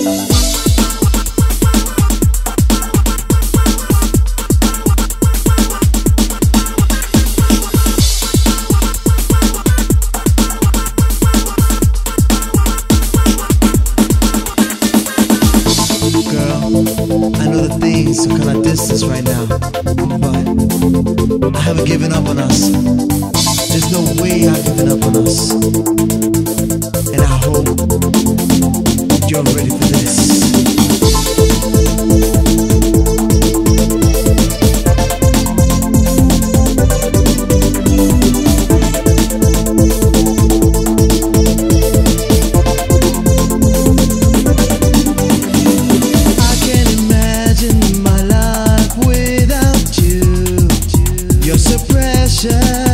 Thank some kind of distance right now, but I haven't given up on us. There's no way I've given up on us. And I hope you're ready for this. 这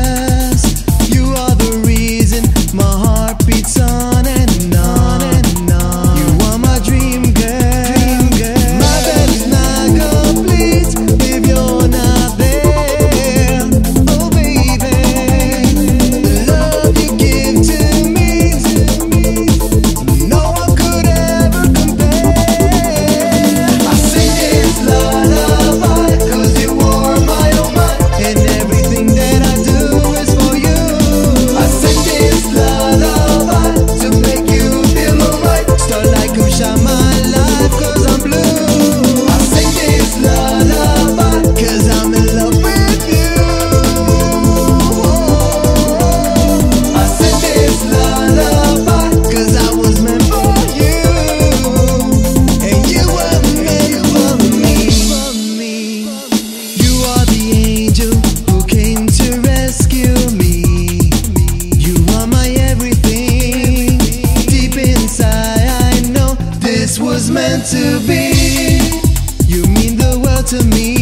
was meant to be. You mean the world to me.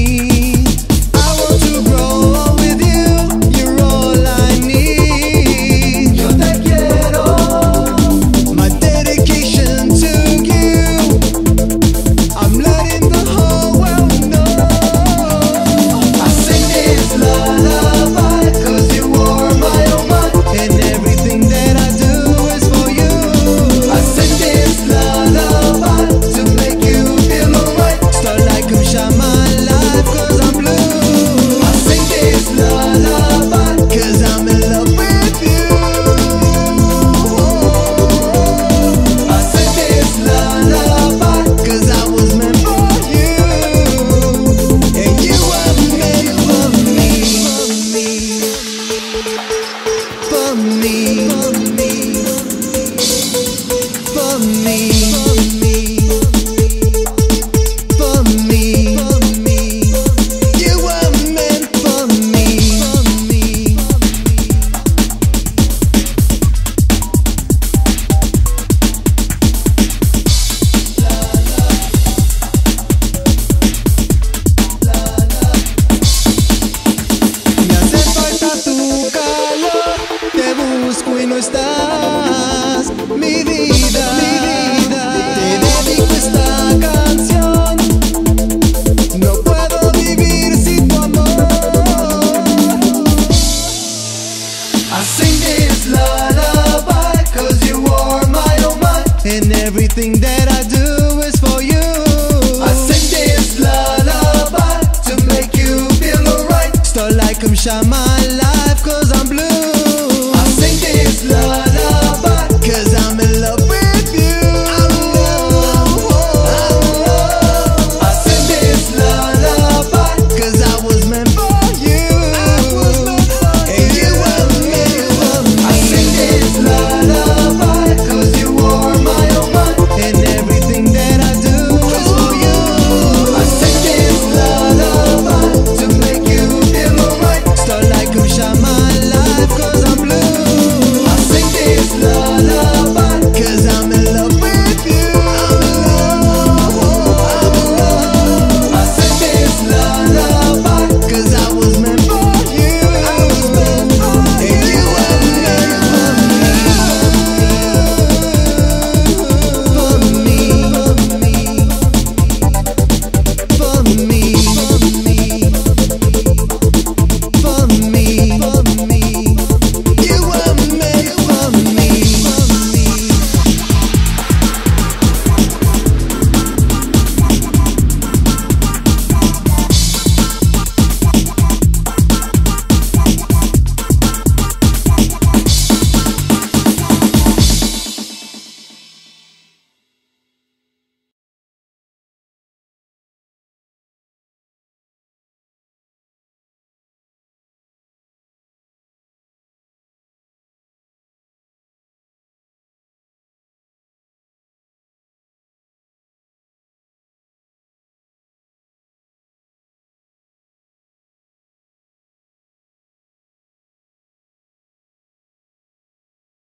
for me, for me, for me. I sing this lullaby you are my oh And everything that I do is for you. I sing this lullaby To make you feel alright. Star like shine my life Cause I'm blue.